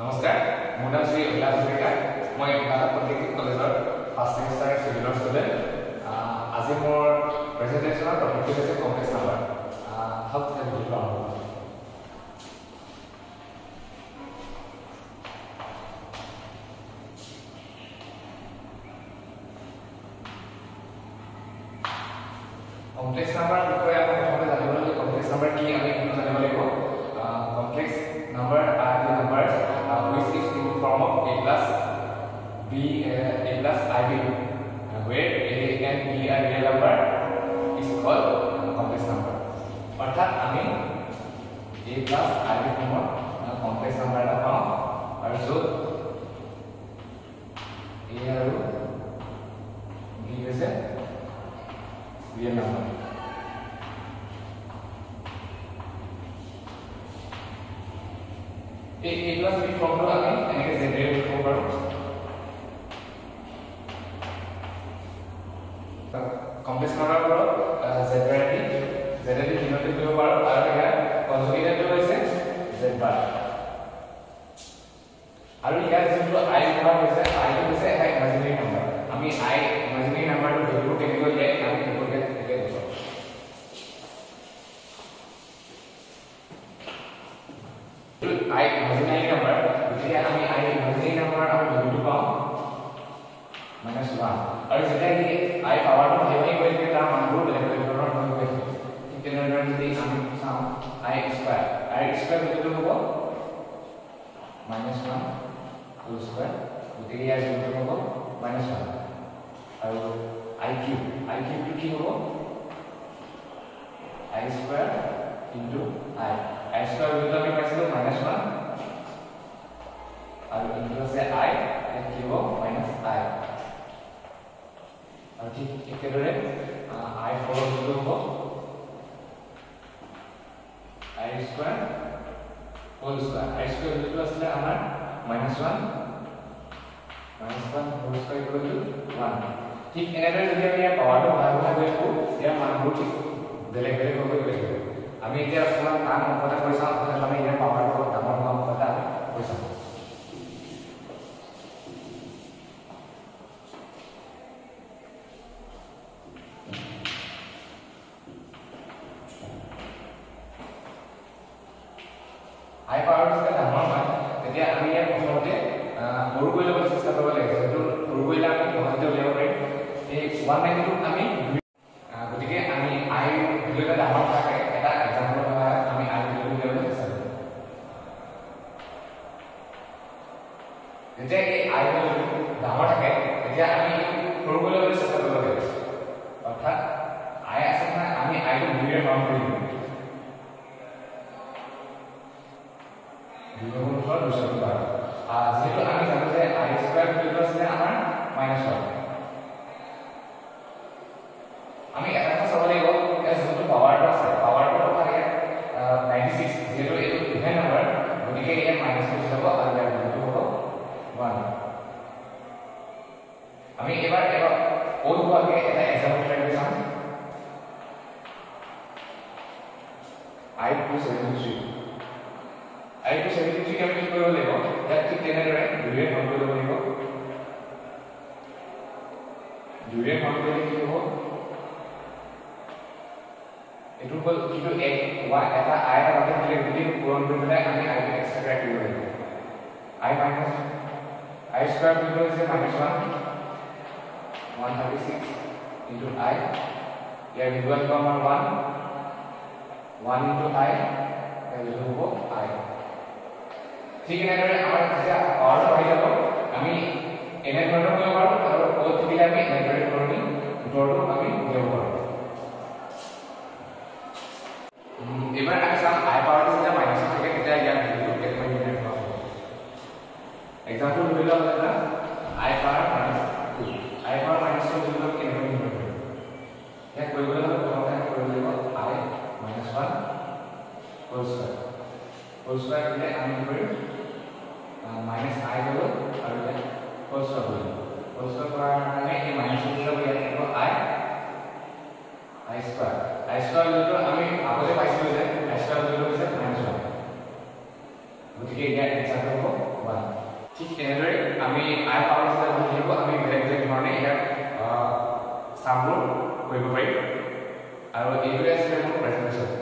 নমস্কাৰ মোৰ নাম শ্ৰী অভিলাষ হাজৰিকা। মই ভাৰত পলিটেকনিক কলেজৰ ফাৰ্ষ্ট ছেমিষ্টাৰ চিভিলৰ ষ্টুডেণ্ট আজি মোৰ প্ৰেজেণ্টেশ্যনৰ টপিকটো হৈছে কমপ্লেক্স নাম্বাৰ কমপ্লেক্স নাম্বাৰ বিষয়ে আমি প্ৰথমতে জানিব লাগিব কমপ্লেক্স নাম্বাৰ কি আমি জানিব লাগিব? Complex number plus b uh, a plus ib uh, where a and b are real number is called uh, complex number অৰ্থাৎ আমি a plus ib ফৰ্মৰ কমপ্লেক্স নাম্বাৰ এটা পাওঁ আৰু য'ত a আৰু b হৈছে real number a plus b ফৰ্মটো আমি এনেকৈ জেনেৰেট কৰিব পাৰোঁ কমপ্লেক্স নাম্বাৰবোৰত জেনেৰেলি জেনেৰেলি ডিন'টেট কৰিব পাৰোঁ আৰু ইয়াৰ কনজুগেটেডটো হৈছে জেড বাৰ আৰু ইয়াৰ যোনটো আই নাম্বাৰ হৈছে আইটো হৈছে এটা ইমাজিনেৰী নাম্বাৰ আমি আই ইমাজিনেৰী নাম্বাৰটো ভেলু কেনেকৈ দিয়ে আমি সেইটোকে তেনেকৈ বুজাওঁ আই ইমাজিনাৰী নাম্বাৰ જગ્યા અમે આઈ ભૂમિના પણ આપણે બધું પાવ મને સુવા और जगह के i power n even equal के नाम हमको लेवल पर नॉट हो गए इतने नंबर से हम साम आई स्क्वायर आई स्क्वायर कितना होगा माइनस 1 होल स्क्वायर उतने या कितना होगा माइनस 1 और आई क्यूब आई क्यूब कितना होगा I square into I I square একেদৰে আই ফ'ৰ ভেলু হ'ব I square whole square I square ভেলুটো আছিলে আমাৰ minus one. Minus one whole square to one ঠিক এনেদৰে যদি আমি ইয়াৰ পাৱাৰটো বঢ়াই বঢ়াই গৈ থাকোঁ ইয়াৰ মানবোৰ ঠিক বেলেগ বেলেগ হৈ গৈ থাকিব। আমি এতিয়া অকণমান টান এটা কৰি চাওঁ তেনেহ'লে আমি ইয়াৰ পাৱাৰটো ডাঙৰ হোৱা অংক এটা কৰি চাওঁ। আই পাৱাৰটো যেতিয়া ডাঙৰ থাকে তেতিয়া আমি সৰু অৰ্থাৎ আই আছে নহয় আমি আইটো দুইৰে কাউণ্ট কৰি যিহেতু আমি জানো যে আই স্কুৱাৰ ভেলুটো আছিলে আমাৰ মাইনাছ ওৱান আমি এটা কথা চাব লাগিব ইয়াৰ যোনটো পাৱাৰটো আছে পাৱাৰটো অৰ্থাৎ ইয়াত নাইণ্টি ছিক্স যিহেতু এইটো ইভেন নাম্বাৰ গতিকে ইয়াত মাইনাছ গুচি যাব আৰু ইয়াৰ ভেলুটো হ'ব ওৱান আমি এবাৰ এবাৰ অ'ত হোৱাকৈ এটা এক্সাম্পল ট্ৰাই কৰি চাওঁ আই টু ছেভেণ্টি থ্ৰী আই টু ছেভেণ্টি থ্ৰীক আমি কি কৰিব লাগিব ইয়াত ঠিক তেনেদৰে দুইৰে কাউণ্ট কৰিব লাগিব দুইৰে কাউণ্ট কৰিলে কি হ'ব এইটো হ'ল কিন্তু এক ৱা এটা আই এটা বাকী থাকিলে গোটেই পূৰণ কৰি পেলাই আমি আইটো এক্সট্ৰা কৰিব লাগিব I minus I square value হৈছে minus one one thirty six into i year value আহিব আমাৰ ওৱান ওৱান ইণ্টু আই ইয়াৰ ভেলু হ'ব আই ঠিক এনেদৰে আমাৰ যেতিয়া পাৱাৰটো আহি যাব। আমি এনেধৰণৰ কৰিব পাৰোঁ আৰু ক'ত থাকিলে আমি এনেদৰে ধৰণি উত্তৰটো আমি উলিয়াব পাৰোঁ। এইবাৰ আমি চাম আই পাৱাৰটো যেতিয়া মাইনাছ থাকে তেতিয়া ভেলুটো কেনেকৈ নিৰ্ণয় কৰা হ'ব। এক্সাম্পল ধৰি লওক এটা I power minus two I power minus two ভেলুটো কেনেকৈ নিৰ্ণয় কৰিম ইয়াক কৰিবলৈ হ'লে প্ৰথমতে কৰিব লাগিব I minus one whole square whole square কৰিলে আমি কৰিম? माइनस आई हो और ये कोस हो कोस का माने ये माइनस हो गया ये आई आई स्क्वायर आई स्क्वायर जो हमें आपसे पास हो जाए आई स्क्वायर जो है माइनस हो बुझ के ये आंसर हो 1 ठीक है रे हमें आई पावर से बुझे को हमें ग्रेजुएट करने ये सामने कोई भी भाई और ये ग्रेजुएट प्रेजेंटेशन